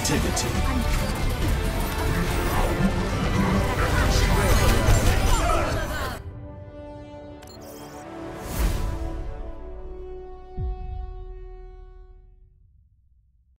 Positivity.